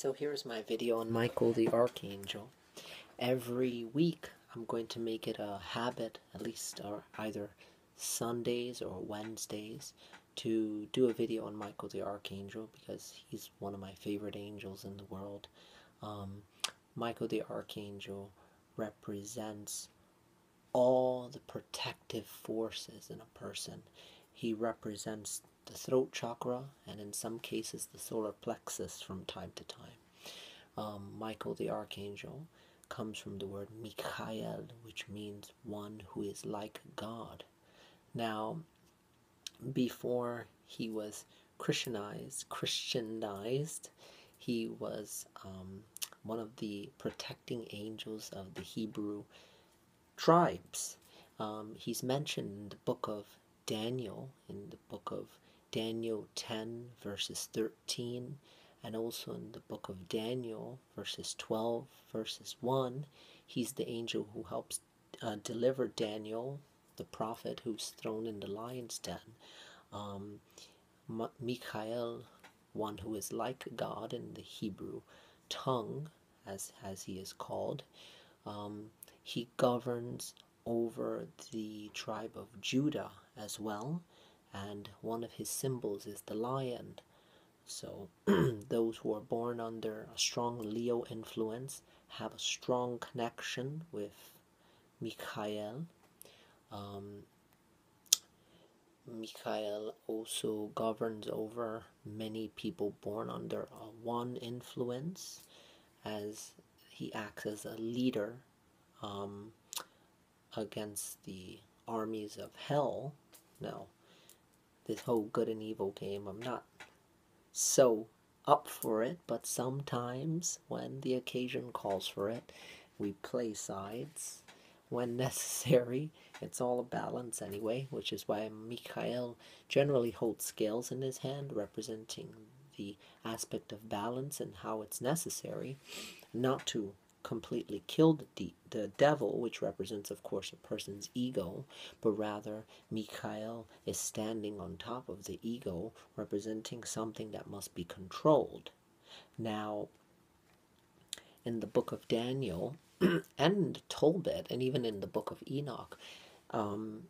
So here's my video on Michael the Archangel. Every week I'm going to make it a habit, at least or either Sundays or Wednesdays, to do a video on Michael the Archangel because he's one of my favorite angels in the world. Um, Michael the Archangel represents all the protective forces in a person. He represents the throat chakra and in some cases the solar plexus from time to time. Um, Michael the Archangel comes from the word Michael, which means one who is like God. Now, before he was Christianized, Christianized, he was um, one of the protecting angels of the Hebrew tribes. Um, he's mentioned in the book of Daniel, in the book of Daniel 10, verses 13, and also in the book of Daniel, verses 12, verses 1. He's the angel who helps uh, deliver Daniel, the prophet who's thrown in the lion's den. Um, Michael, one who is like God in the Hebrew tongue, as, as he is called, um, he governs over the tribe of Judah as well, and one of his symbols is the lion. So, those who are born under a strong Leo influence have a strong connection with Michael. Um, Michael also governs over many people born under a one influence as he acts as a leader um, against the armies of hell. Now, this whole good and evil game, I'm not so up for it, but sometimes when the occasion calls for it, we play sides when necessary. It's all a balance anyway, which is why Michael generally holds scales in his hand, representing the aspect of balance and how it's necessary, not to completely kill the, the devil, which represents, of course, a person's ego, but rather Michael is standing on top of the ego, representing something that must be controlled. Now, in the book of Daniel and Tobit, and even in the book of Enoch, um,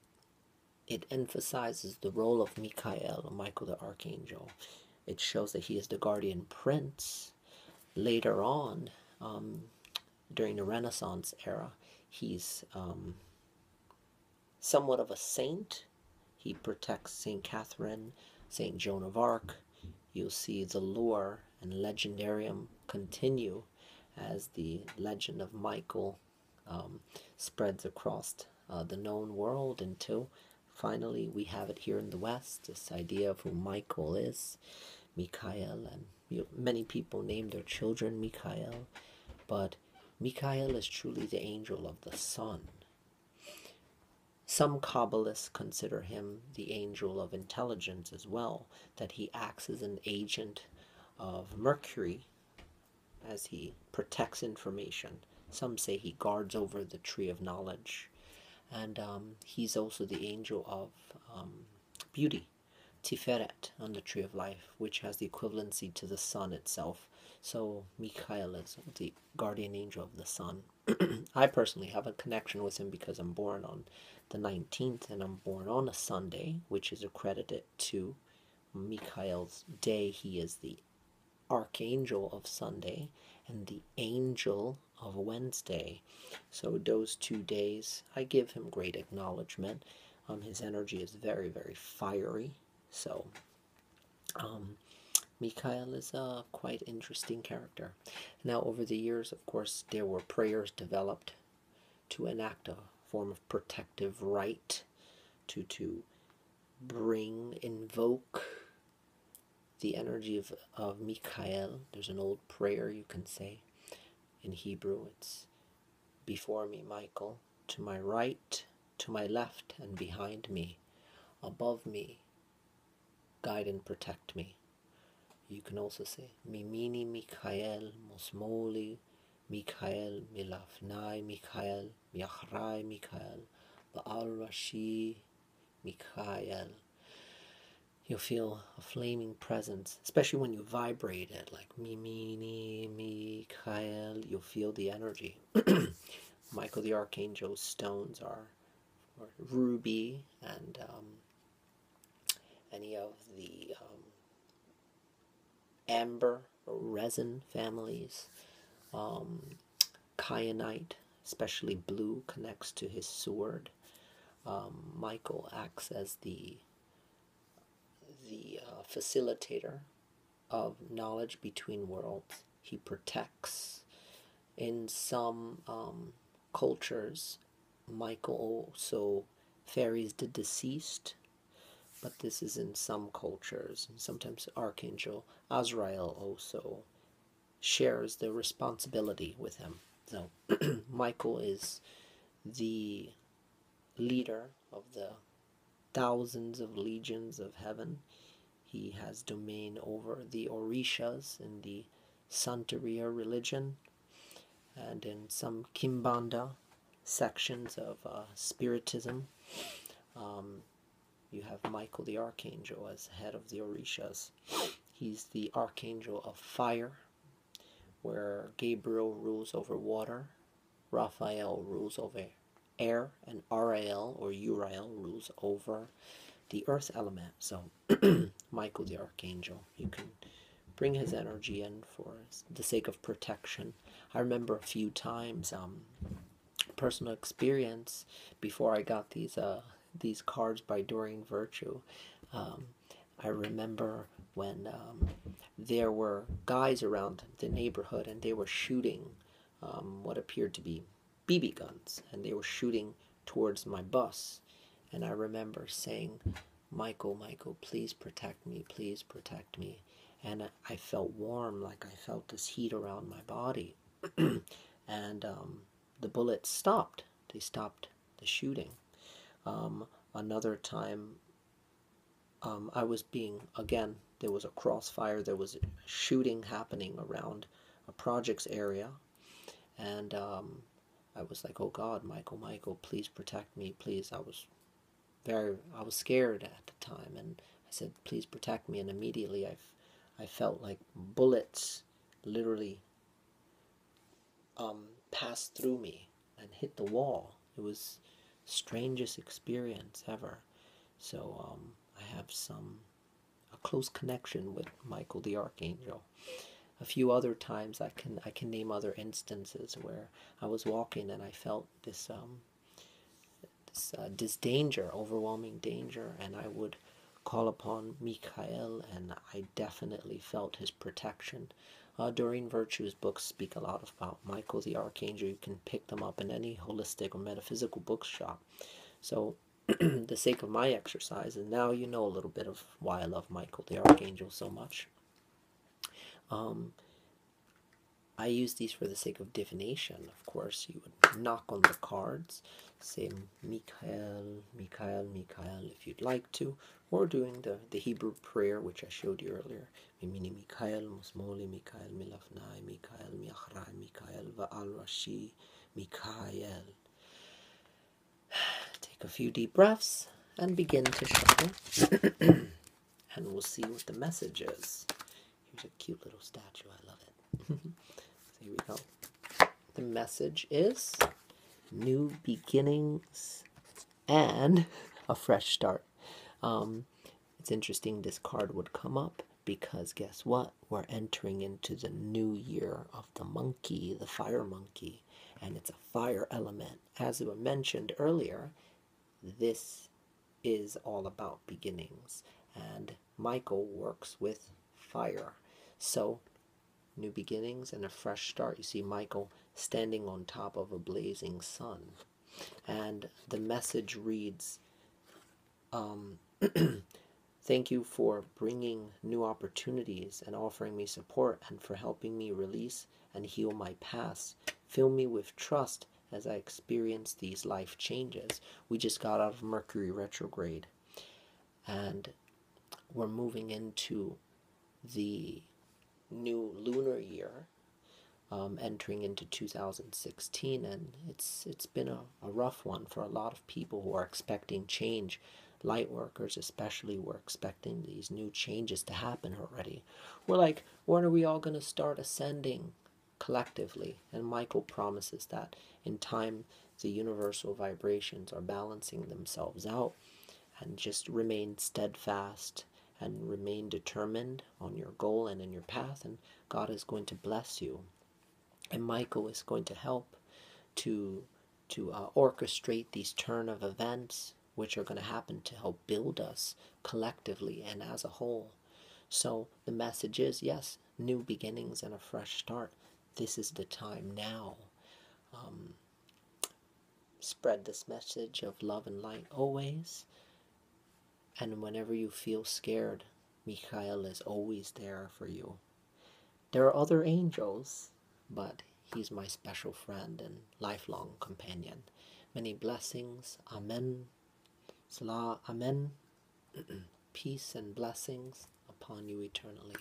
it emphasizes the role of Michael, Michael the archangel. It shows that he is the guardian prince. Later on, um, during the Renaissance era. He's um, somewhat of a saint. He protects St. Catherine, St. Joan of Arc. You'll see the lore and legendarium continue as the legend of Michael um, spreads across uh, the known world until finally we have it here in the West this idea of who Michael is, Michael, and you know, many people name their children Michael, but Michael is truly the angel of the sun. Some Kabbalists consider him the angel of intelligence as well, that he acts as an agent of Mercury as he protects information. Some say he guards over the tree of knowledge. And um, he's also the angel of um, beauty, Tiferet, on the tree of life, which has the equivalency to the sun itself. So Michael is the guardian angel of the sun. I personally have a connection with him because I'm born on the 19th and I'm born on a Sunday, which is accredited to Michael's day. He is the archangel of Sunday and the angel of Wednesday. So those two days, I give him great acknowledgement. Um, his energy is very, very fiery. So, um, Michael is a quite interesting character. Now, over the years, of course, there were prayers developed to enact a form of protective rite to to bring, invoke the energy of, of Michael. There's an old prayer you can say in Hebrew. It's before me, Michael, to my right, to my left, and behind me, above me, guide and protect me. You can also say Mimini Mikhael Mosmoli Mikhael Milafnai Mikhael Miachrai Mikhael Baal Rashi Mikhael. you'll feel a flaming presence, especially when you vibrate it, like mi mi ni mi Kyle. You'll feel the energy. Michael the Archangel's stones are, are ruby and um, any of the um, amber resin families. Um, kyanite, especially blue, connects to his sword. Um, Michael acts as the the uh, facilitator of knowledge between worlds. He protects. In some um, cultures, Michael also ferries the deceased, but this is in some cultures. And sometimes Archangel Azrael also shares the responsibility with him. So Michael is the leader of the thousands of legions of heaven. He has domain over the Orishas in the Santeria religion and in some Kimbanda sections of uh, Spiritism. Um, you have Michael the Archangel as head of the Orishas. He's the Archangel of Fire, where Gabriel rules over water, Raphael rules over air, and Ariel or Uriel rules over the earth element. So, Michael the Archangel, you can bring his energy in for the sake of protection. I remember a few times, um, personal experience before I got these uh, these cards by Doreen Virtue. Um, I remember when um, there were guys around the neighborhood and they were shooting um, what appeared to be BB guns and they were shooting towards my bus. And I remember saying, Michael, Michael, please protect me, please protect me. And I felt warm, like I felt this heat around my body. and um, the bullets stopped. They stopped the shooting. Um, another time, um, I was being, again, there was a crossfire, there was shooting happening around a projects area. And um, I was like, oh God, Michael, Michael, please protect me, please. I was very, I was scared at the time. And I said, please protect me. And immediately I, I felt like bullets literally um, passed through me and hit the wall. It was strangest experience ever. So um, I have some a close connection with Michael the Archangel. A few other times I can I can name other instances where I was walking and I felt this um, this, uh, this danger, overwhelming danger, and I would call upon Mikhail, and I definitely felt his protection. Uh, Doreen Virtue's books speak a lot about Michael the Archangel. You can pick them up in any holistic or metaphysical bookshop. So, the sake of my exercise, and now you know a little bit of why I love Michael the Archangel so much. Um, I use these for the sake of divination. Of course, you would knock on the cards, say Mikhail, Mikhail, Mikhail if you'd like to, or doing the, the Hebrew prayer which I showed you earlier. Mimini Mikhail, Musmoli Mikhail, Milafnai, Mikhail, Miachrai, Mikhail, Va'al Rashi, Mikhail. Take a few deep breaths and begin to shuffle. and we'll see what the message is. Here's a cute little statue. I love it. here we go. The message is new beginnings and a fresh start. Um, it's interesting this card would come up because guess what? We're entering into the new year of the monkey, the fire monkey, and it's a fire element. As we mentioned earlier, this is all about beginnings, and Michael works with fire. So, new beginnings and a fresh start. You see Michael standing on top of a blazing sun. And the message reads um, Thank you for bringing new opportunities and offering me support and for helping me release and heal my past. Fill me with trust as I experience these life changes. We just got out of Mercury retrograde and we're moving into the new lunar year um, entering into 2016 and it's it's been a, a rough one for a lot of people who are expecting change light workers especially were expecting these new changes to happen already. We're like, when are we all going to start ascending collectively? And Michael promises that in time the universal vibrations are balancing themselves out and just remain steadfast and remain determined on your goal and in your path and God is going to bless you. And Michael is going to help to to uh, orchestrate these turn of events which are going to happen to help build us collectively and as a whole. So the message is yes, new beginnings and a fresh start. This is the time now. Um, spread this message of love and light always. And whenever you feel scared, Michael is always there for you. There are other angels, but he's my special friend and lifelong companion. Many blessings. Amen. Selah. Amen. Peace and blessings upon you eternally.